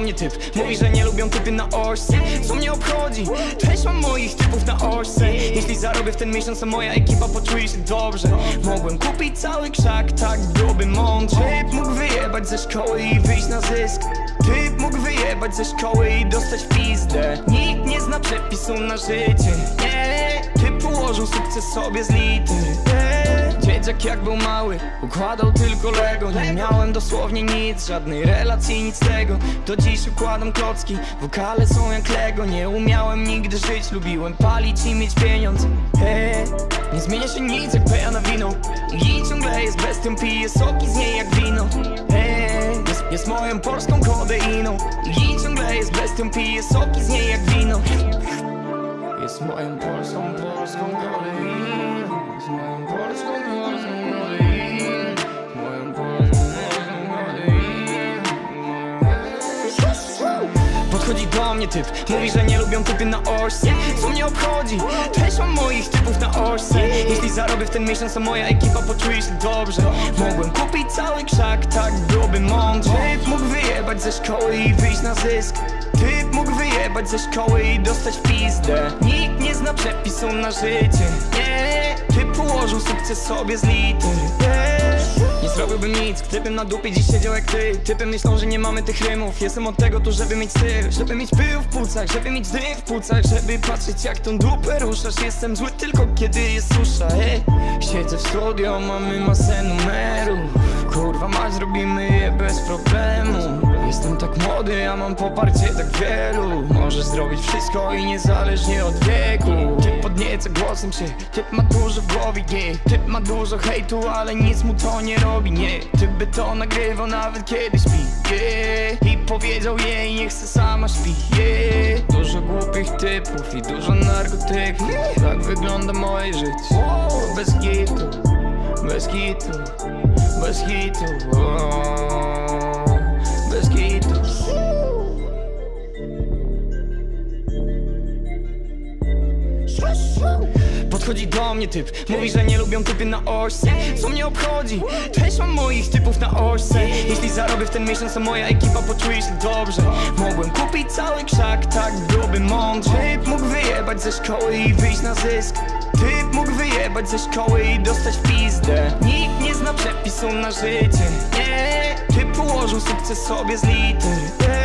mnie typ. Mówi, że nie lubią typy na ośce Co mnie obchodzi? Też mam moich typów na ośce. Jeśli zarobię w ten miesiąc, to moja ekipa poczuje się dobrze. Mogłem kupić cały krzak, tak byłoby mądrze. Typ mógł wyjebać ze szkoły i wyjść na zysk. Typ mógł wyjebać ze szkoły i dostać pizdę. Nikt nie zna przepisu na życie. Nie, typ ułożył sukces sobie z Nie, Dzieciak jak był mały, układał tylko Lego. Nie miałem dosłownie nic, żadnej relacji, nic tego. Do dziś układam klocki, wokale są jak Lego. Nie umiałem nigdy żyć, lubiłem palić i mieć pieniądz Hej, nie zmienia się nic jak peja na wino. I ciągle jest bestią, pije soki z niej jak wino. Hej, jest, jest moją polską kodeiną. I ciągle jest bestią, pije soki z niej jak wino jest moją polską, polską kodeiną Jest moją polską, polską kodeiną Moją polską, Podchodzi do mnie typ, mówi, że nie lubią typy na ośce. Co mnie obchodzi? Też mam moich typów na ośce. Jeśli zarobię w ten miesiąc, to moja ekipa poczuje się dobrze. Mogłem kupić cały krzak, tak byłoby mądrze. Mógł wyjebać ze szkoły i wyjść na zysk Typ mógł wyjebać ze szkoły i dostać pizdę. Nikt nie zna przepisu na życie. Nie, typ ułożył sukces sobie z liter Nie, nie zrobiłbym nic, gdybym na dupie dziś siedział jak ty. Typy myślą, że nie mamy tych rymów. Jestem od tego tu, żeby mieć styl Żeby mieć pył w płucach, żeby mieć dym w płucach Żeby patrzeć jak tą dupę ruszasz. Jestem zły tylko kiedy jest susza Ej, Siedzę w studio, mamy masę numerów. Kurwa mać, zrobimy je bez problemu Jestem tak młody, a mam poparcie tak wielu. Możesz zrobić wszystko i niezależnie od wieku. Typ podnieca głosem się, typ ma dużo w głowie, yeah Typ ma dużo hejtu, ale nic mu to nie robi, nie. Typ by to nagrywał nawet kiedy śpi, yeah. I powiedział jej, niech se sama śpi, yeah. Dużo głupich typów i dużo narkotyków Tak wygląda moje życie. Bez gitu, bez gitu, bez gitu o, Podchodzi do mnie typ, mówi, że nie lubią typy na ośce. Co mnie obchodzi? Też mam moich typów na ośce. Jeśli zarobię w ten miesiąc, to moja ekipa poczuje się dobrze. Mogłem kupić cały krzak, tak byłoby mądrze. Typ mógł wyjebać ze szkoły i wyjść na zysk. Typ mógł wyjebać ze szkoły i dostać pizdę. Nikt nie zna przepisu na życie. Nie, typ ułożył sukces sobie z liter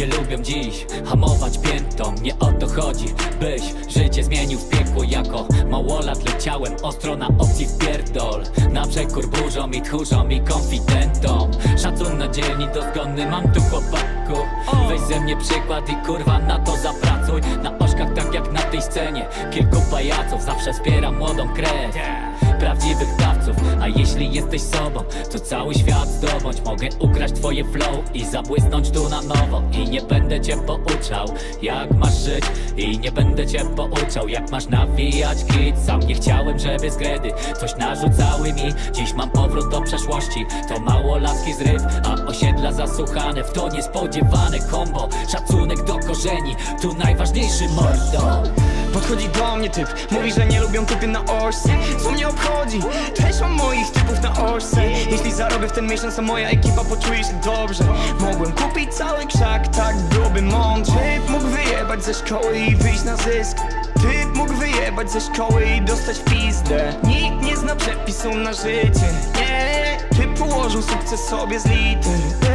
nie lubią dziś hamować piętą. Nie o to chodzi, byś życie zmienił w piekło Jako małolat. Leciałem ostro na opcji w pierdol. Na przekór burzom i tchórzom i konfidentom. Szacun na dzielni dozgonny mam tu chłopaku. Weź ze mnie przykład i kurwa na to zapracuj. Na oczkach tej scenie. Kilku pajaców zawsze wspiera młodą krew. Prawdziwych dawców A jeśli jesteś sobą, to cały świat zdobądź. Mogę ukraść twoje flow i zabłysnąć tu na nowo. I nie będę cię pouczał, jak masz żyć. I nie będę cię pouczał, jak masz nawijać kit Sam nie chciałem, żeby z gredy coś narzucały mi. Dziś mam powrót do przeszłości, to małolacki zryw A osiedla zasłuchane w to niespodziewane kombo. Szacunek do korzeni, tu najważniejszy mordo Podchodzi do mnie typ, mówi, że nie lubią typy na ośce. Co mnie obchodzi? Też mam moich typów na ośce. Jeśli zarobię w ten miesiąc, to moja ekipa poczuje się dobrze. Mogłem kupić cały krzak, tak byłoby mądrze. Typ mógł wyjebać ze szkoły i wyjść na zysk. Typ mógł wyjebać ze szkoły i dostać pizdę. Nikt nie zna przepisu na życie. Nie, typ ułożył sukces sobie z liter